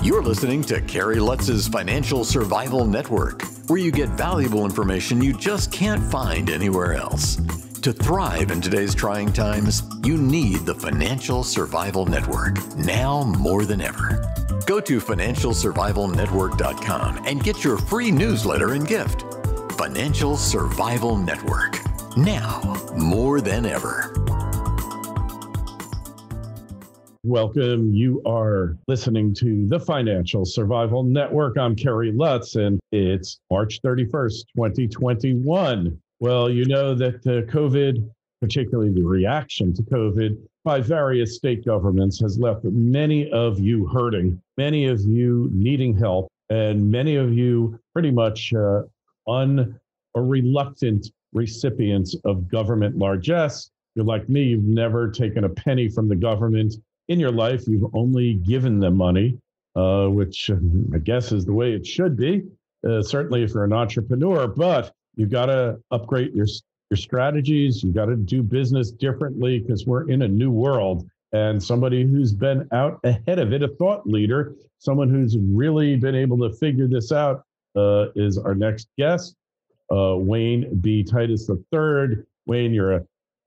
You're listening to Kerry Lutz's Financial Survival Network, where you get valuable information you just can't find anywhere else. To thrive in today's trying times, you need the Financial Survival Network now more than ever. Go to financialsurvivalnetwork.com and get your free newsletter and gift. Financial Survival Network. Now more than ever. Welcome. You are listening to the Financial Survival Network. I'm Kerry Lutz, and it's March 31st, 2021. Well, you know that the COVID, particularly the reaction to COVID by various state governments, has left many of you hurting, many of you needing help, and many of you pretty much uh, un or reluctant recipients of government largesse. You're like me, you've never taken a penny from the government in your life. You've only given them money, uh, which I guess is the way it should be. Uh, certainly, if you're an entrepreneur, but you've got to upgrade your your strategies. You've got to do business differently because we're in a new world. And somebody who's been out ahead of it, a thought leader, someone who's really been able to figure this out, uh, is our next guest, uh, Wayne B. Titus III. Wayne, you're a,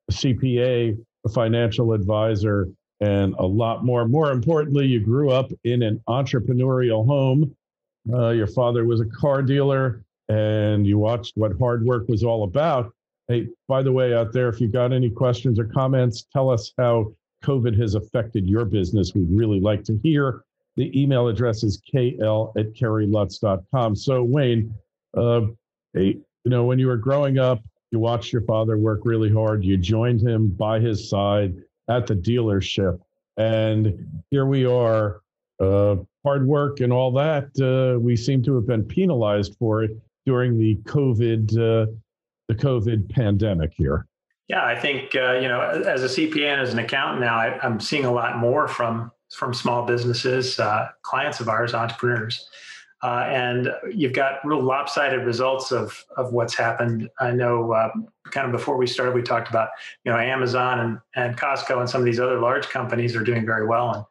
a CPA, a financial advisor, and a lot more. More importantly, you grew up in an entrepreneurial home. Uh, your father was a car dealer, and you watched what hard work was all about. Hey, by the way, out there, if you've got any questions or comments, tell us how COVID has affected your business. We'd really like to hear. The email address is kl at kerrylutz.com. So, Wayne, uh, hey, you know, when you were growing up, you watched your father work really hard. You joined him by his side at the dealership. And here we are, uh, hard work and all that. Uh, we seem to have been penalized for it during the COVID, uh, the COVID pandemic here. Yeah, I think uh, you know, as a CPA and as an accountant now, I, am seeing a lot more from from small businesses, uh, clients of ours, entrepreneurs, uh, and you've got real lopsided results of of what's happened. I know, uh, kind of before we started, we talked about you know Amazon and and Costco and some of these other large companies are doing very well, and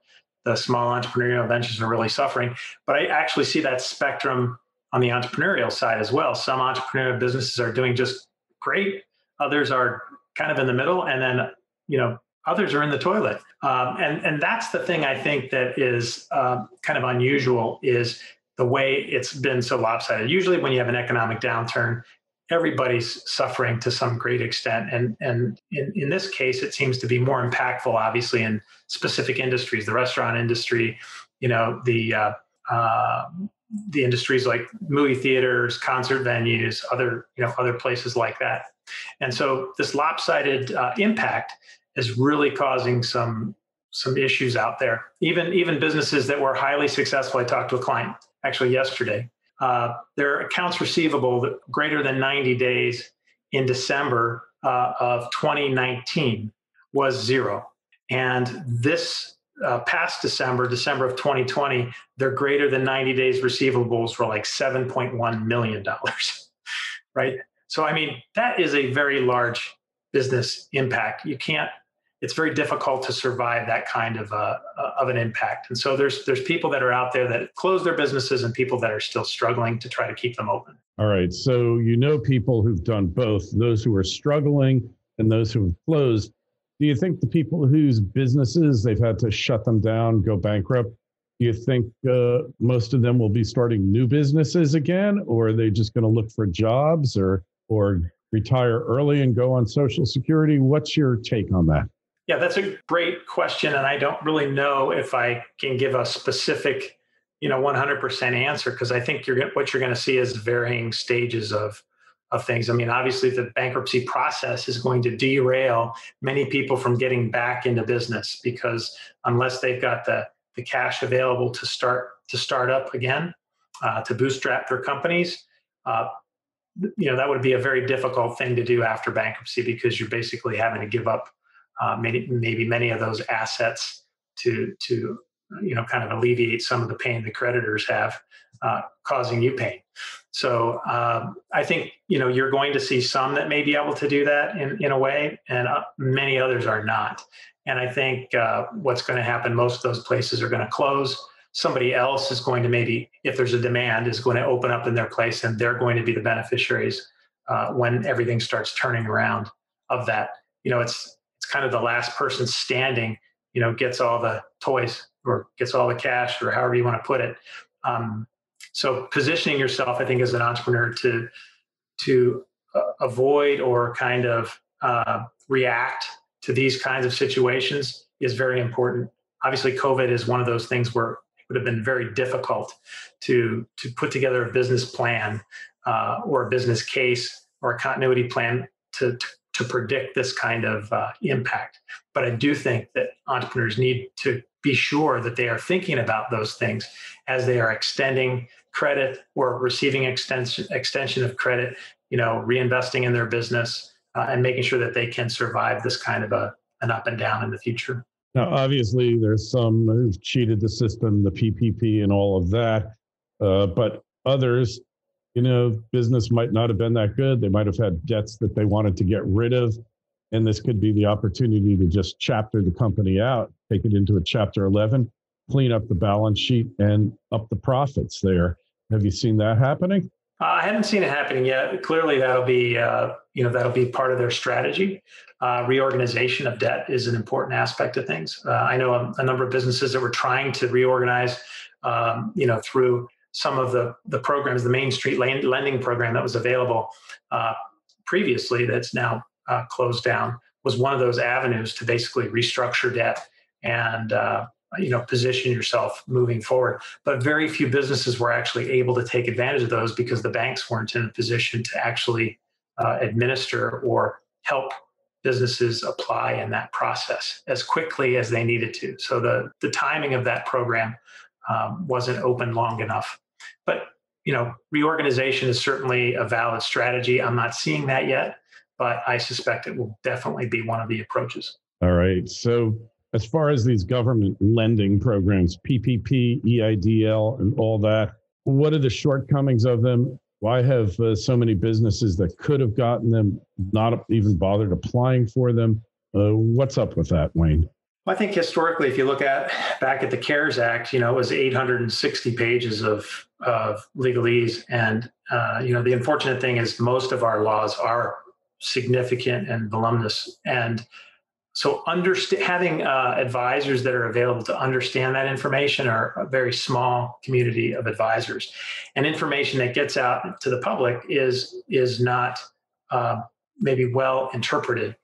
the small entrepreneurial ventures are really suffering. But I actually see that spectrum on the entrepreneurial side as well. Some entrepreneurial businesses are doing just great. Others are kind of in the middle, and then you know others are in the toilet. Um, and and that's the thing I think that is uh, kind of unusual is the way it's been so lopsided. Usually, when you have an economic downturn, everybody's suffering to some great extent. And, and in, in this case, it seems to be more impactful, obviously, in specific industries, the restaurant industry, you know, the, uh, uh, the industries like movie theaters, concert venues, other, you know, other places like that. And so this lopsided uh, impact is really causing some some issues out there. Even even businesses that were highly successful. I talked to a client actually yesterday. Uh, their accounts receivable greater than 90 days in December uh, of 2019 was zero. And this uh, past December, December of 2020, their greater than 90 days receivables were like $7.1 million. right? So, I mean, that is a very large business impact. You can't it's very difficult to survive that kind of uh, of an impact. And so there's there's people that are out there that close their businesses and people that are still struggling to try to keep them open. All right. So you know people who've done both, those who are struggling and those who have closed. Do you think the people whose businesses they've had to shut them down, go bankrupt? Do you think uh, most of them will be starting new businesses again, or are they just going to look for jobs, or or retire early and go on Social Security? What's your take on that? Yeah, that's a great question. And I don't really know if I can give a specific, you know, 100% answer because I think you're what you're going to see is varying stages of of things. I mean, obviously the bankruptcy process is going to derail many people from getting back into business because unless they've got the the cash available to start to start up again, uh, to bootstrap their companies, uh, you know, that would be a very difficult thing to do after bankruptcy because you're basically having to give up uh, maybe, maybe many of those assets to to you know kind of alleviate some of the pain the creditors have uh, causing you pain. So um, I think you know you're going to see some that may be able to do that in, in a way, and uh, many others are not. And I think uh, what's going to happen, most of those places are going to close. somebody else is going to maybe, if there's a demand, is going to open up in their place and they're going to be the beneficiaries uh, when everything starts turning around of that. You know, it's it's kind of the last person standing, you know, gets all the toys or gets all the cash or however you want to put it. Um, so positioning yourself, I think, as an entrepreneur to to uh, avoid or kind of uh, react to these kinds of situations is very important. Obviously, COVID is one of those things where it would have been very difficult to to put together a business plan uh, or a business case or a continuity plan to, to, to predict this kind of uh, impact. But I do think that entrepreneurs need to be sure that they are thinking about those things as they are extending credit or receiving extension extension of credit, you know, reinvesting in their business uh, and making sure that they can survive this kind of a an up and down in the future. Now, obviously, there's some who've cheated the system, the PPP, and all of that, uh, but others, you know, business might not have been that good. They might have had debts that they wanted to get rid of, and this could be the opportunity to just chapter the company out, take it into a Chapter 11, clean up the balance sheet, and up the profits there. Have you seen that happening? Uh, I haven't seen it happening yet. Clearly, that'll be uh, you know that'll be part of their strategy. Uh, reorganization of debt is an important aspect of things. Uh, I know a, a, number of businesses that were trying to reorganize, um, you know, through some of the the programs, the Main Street lending program that was available uh, previously, that's now uh, closed down, was one of those avenues to basically restructure debt and you know position yourself moving forward. But very few businesses were actually able to take advantage of those because the banks weren't in a position to actually uh, administer or help businesses apply in that process as quickly as they needed to. So the the timing of that program um, wasn't open long enough but you know reorganization is certainly a valid strategy i'm not seeing that yet but i suspect it will definitely be one of the approaches all right so as far as these government lending programs, PPP, EIDL, and all that, what are the shortcomings of them? Why have uh, so many businesses that could have gotten them not even bothered applying for them? Uh, what's up with that, Wayne? Well, I think historically, if you look at back at the CARES Act, you know, it was 860 pages of, of legalese. And, uh, you know, the unfortunate thing is most of our laws are significant and voluminous. And so underst- having uh, advisors that are available to understand that information are a very small community of advisors and information that gets out to the public is is not uh, maybe well interpreted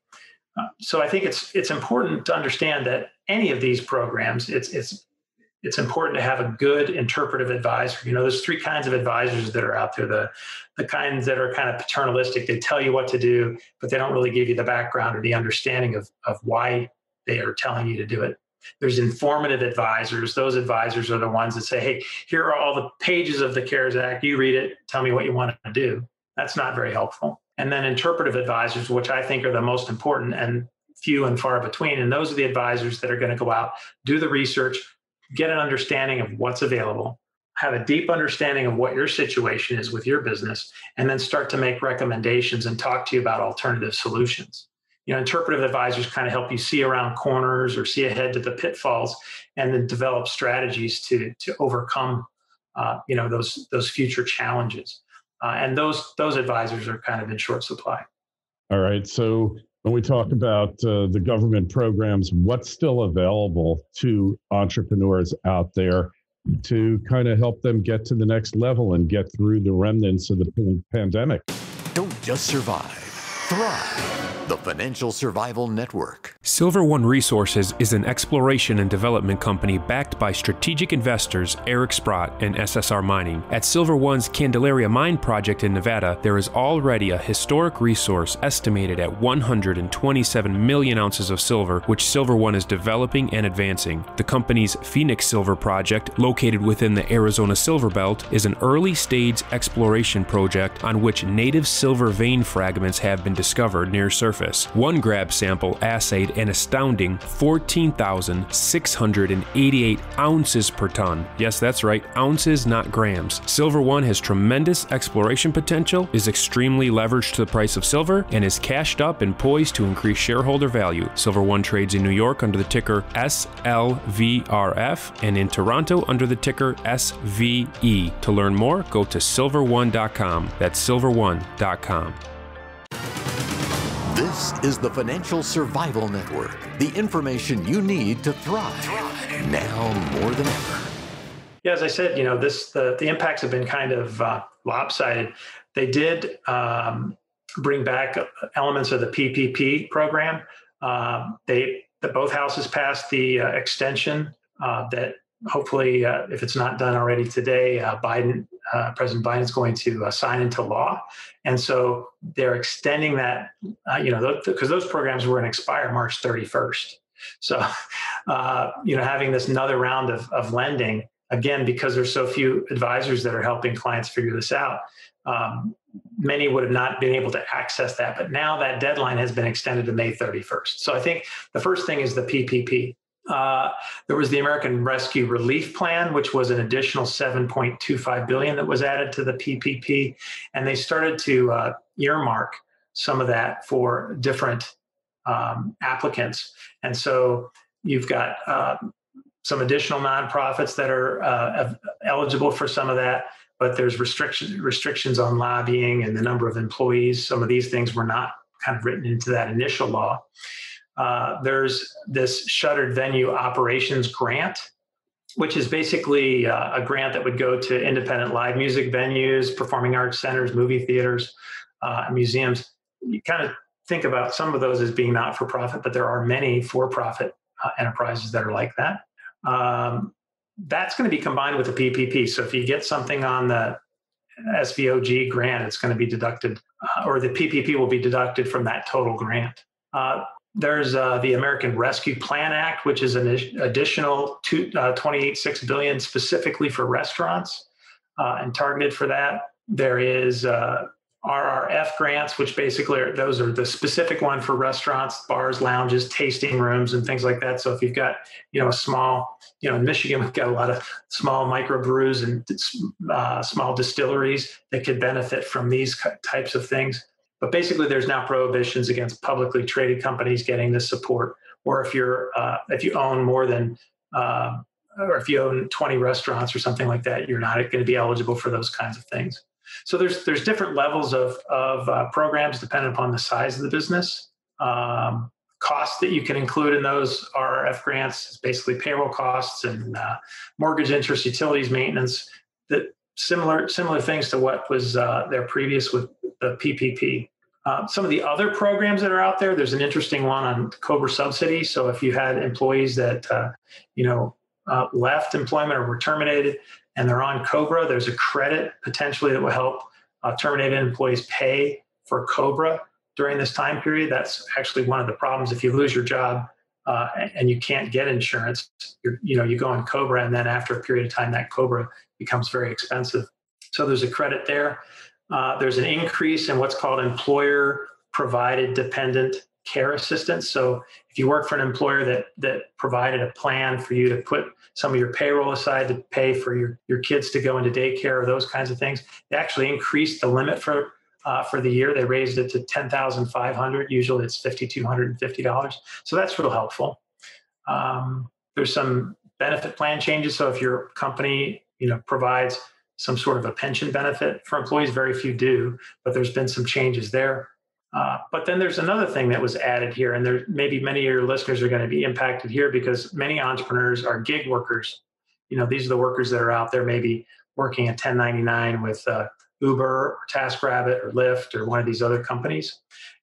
so i think it's it's important to understand that any of these programs it's it's it's important to have a good interpretive advisor. You know, there's three kinds of advisors that are out there. The the kinds that are kind of paternalistic, they tell you what to do, but they don't really give you the background or the understanding of, of why they are telling you to do it. There's informative advisors. Those advisors are the ones that say, hey, here are all the pages of the CARES Act. You read it, tell me what you want to do. That's not very helpful. And then interpretive advisors, which I think are the most important and few and far between. And those are the advisors that are going to go out, do the research, get an understanding of what's available, have a deep understanding of what your situation is with your business, and then start to make recommendations and talk to you about alternative solutions. You know, interpretive advisors kind of help you see around corners or see ahead to the pitfalls, and then develop strategies to to overcome, uh, you know, those those future challenges. Uh, and those those advisors are kind of in short supply. All right, so when we talk about uh, the government programs, what's still available to entrepreneurs out there to kind of help them get to the next level and get through the remnants of the pandemic? Don't just survive, thrive. The Financial Survival Network. Silver One Resources is an exploration and development company backed by strategic investors Eric Sprott and SSR Mining. At Silver One's Candelaria Mine project in Nevada, there is already a historic resource estimated at 127 million ounces of silver, which Silver One is developing and advancing. The company's Phoenix Silver project, located within the Arizona Silver Belt, is an early stage exploration project on which native silver vein fragments have been discovered near surface surface. One grab sample assayed an astounding 14,688 ounces per ton. Yes, that's right, ounces, not grams. Silver One has tremendous exploration potential, is extremely leveraged to the price of silver, and is cashed up and poised to increase shareholder value. Silver One trades in New York under the ticker SLVRF and in Toronto under the ticker SVE. To learn more, go to silverone.com. That's silverone.com. This is the Financial Survival Network, the information you need to thrive now more than ever. Yeah, as I said, you know, this the, the impacts have been kind of uh, lopsided. They did um, bring back elements of the PPP program. Uh, they the, both houses passed the uh, extension uh, that hopefully, uh, if it's not done already today, uh, Biden, uh, President Biden is going to uh, sign into law, and so they're extending that. Uh, you know, because those programs were going to expire March 31st. So, uh, you know, having this another round of, of lending again because there's so few advisors that are helping clients figure this out. Um, many would have not been able to access that, but now that deadline has been extended to May 31st. So I think the first thing is the PPP. Uh, there was the American Rescue Relief Plan, which was an additional 7.25 billion that was added to the PPP, and they started to uh, earmark some of that for different um, applicants. And so you've got uh, some additional nonprofits that are uh, eligible for some of that, but there's restrictions restrictions on lobbying and the number of employees. Some of these things were not kind of written into that initial law. Uh, there's this shuttered venue operations grant, which is basically uh, a grant that would go to independent live music venues, performing arts centers, movie theaters, uh, museums. You kind of think about some of those as being not for profit, but there are many for profit uh, enterprises that are like that. Um, that's going to be combined with the PPP. So if you get something on the SVOG grant, it's going to be deducted, uh, or the PPP will be deducted from that total grant. Uh, there's uh, the American Rescue Plan Act, which is an additional two, uh, 28.6 billion specifically for restaurants uh, and targeted for that. There is uh, RRF grants, which basically are, those are the specific one for restaurants, bars, lounges, tasting rooms, and things like that. So if you've got you know a small, you know in Michigan we've got a lot of small microbrews and uh, small distilleries that could benefit from these types of things. But basically, there's now prohibitions against publicly traded companies getting this support, or if you're uh, if you own more than uh, or if you own 20 restaurants or something like that, you're not going to be eligible for those kinds of things. So there's there's different levels of of uh, programs depending upon the size of the business. Um, costs that you can include in those RRF grants is basically payroll costs and uh, mortgage interest, utilities, maintenance. That similar similar things to what was uh, there previous with the PPP. Uh, some of the other programs that are out there, there's an interesting one on COBRA subsidy. So if you had employees that uh, you know uh, left employment or were terminated and they're on COBRA, there's a credit potentially that will help uh, terminated employees pay for COBRA during this time period. That's actually one of the problems. If you lose your job uh, and you can't get insurance, you know you go on COBRA, and then after a period of time, that COBRA becomes very expensive. So there's a credit there. Uh, there's an increase in what's called employer provided dependent care assistance. So if you work for an employer that that provided a plan for you to put some of your payroll aside to pay for your, your kids to go into daycare or those kinds of things, they actually increased the limit for uh, for the year. They raised it to ten thousand five hundred. Usually it's fifty two hundred and fifty dollars. So that's real helpful. Um, there's some benefit plan changes. So if your company you know provides some sort of a pension benefit for employees. Very few do, but there's been some changes there. Uh, but then there's another thing that was added here, and there maybe many of your listeners are going to be impacted here because many entrepreneurs are gig workers. You know, these are the workers that are out there maybe working at 1099 with uh, Uber or TaskRabbit or Lyft or one of these other companies.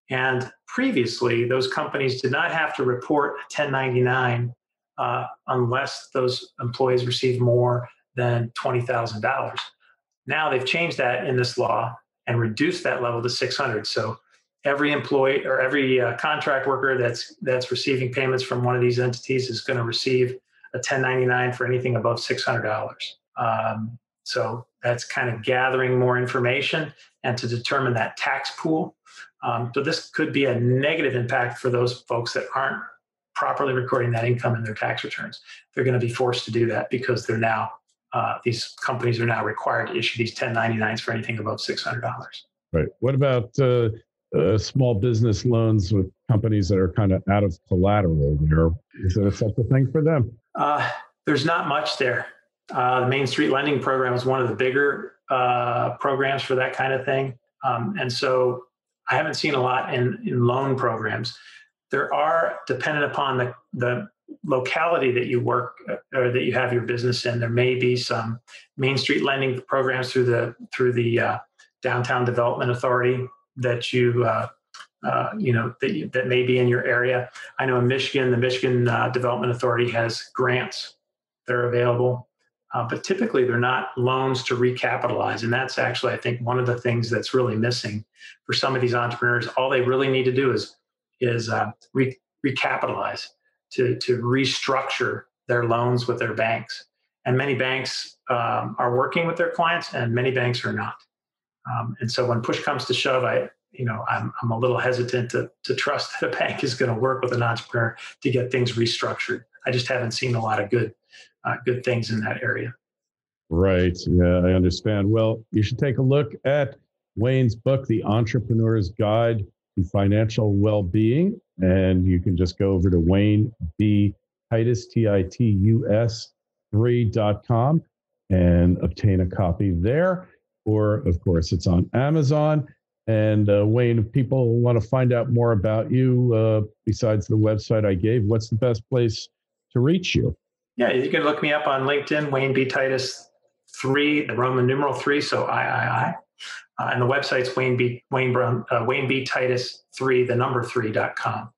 And previously, those companies did not have to report 1099 uh, unless those employees received more than $20,000. Now they've changed that in this law and reduced that level to 600. So every employee or every uh, contract worker that's that's receiving payments from one of these entities is going to receive a 1099 for anything above $600. Um, so that's kind of gathering more information and to determine that tax pool. Um, so this could be a negative impact for those folks that aren't properly recording that income in their tax returns. They're going to be forced to do that because they're now uh, these companies are now required to issue these 1099s for anything above $600. Right. What about uh, uh, small business loans with companies that are kind of out of collateral there? Is there such a thing for them? Uh, there's not much there. Uh, the Main Street Lending Program is one of the bigger uh, programs for that kind of thing. Um, and so I haven't seen a lot in, in loan programs. There are, dependent upon the, the locality that you work uh, or that you have your business in, there may be some Main Street lending programs through the through the uh, Downtown Development Authority that you uh, uh, you know that you, that may be in your area. I know in Michigan, the Michigan uh, Development Authority has grants that are available uh, but typically they're not loans to recapitalize. And that's actually, I think, one of the things that's really missing for some of these entrepreneurs. All they really need to do is is uh, re- recapitalize to to restructure their loans with their banks. And many banks um, are working with their clients, and many banks are not. Um, and so when push comes to shove, I you know I'm I'm a little hesitant to to trust that a bank is going to work with an entrepreneur to get things restructured. I just haven't seen a lot of good uh, good things in that area. Right. Yeah, I understand. Well, you should take a look at Wayne's book, The Entrepreneur's Guide to Financial Well-Being, and you can just go over to Wayne B. Titus, T-I-T-U-S 3.com and obtain a copy there. Or, of course, it's on Amazon. And uh, Wayne, if people want to find out more about you, uh, besides the website I gave, what's the best place to reach you? Yeah, you can look me up on LinkedIn, Wayne B. Titus three, the Roman numeral three, so I I I. Uh, and the website's Wayne B. Wayne Brown uh, Wayne B. Titus three, the number three dot com.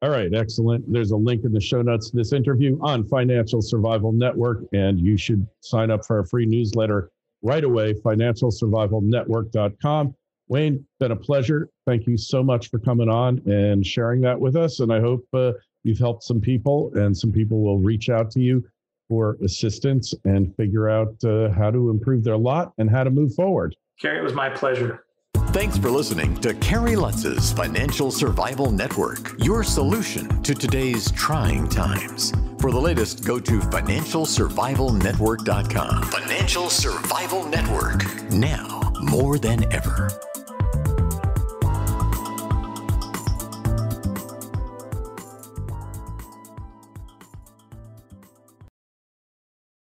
All right, excellent. There's a link in the show notes to this interview on Financial Survival Network, and you should sign up for a free newsletter right away, financialsurvivalnetwork.com. Wayne, been a pleasure. Thank you so much for coming on and sharing that with us. And I hope uh, you've helped some people, and some people will reach out to you for assistance and figure out uh, how to improve their lot and how to move forward. Kerry, it was my pleasure. Thanks for listening to Kerry Lutz's Financial Survival Network, your solution to today's trying times. For the latest, go to financialsurvivalnetwork.com. Financial Survival Network, now more than ever.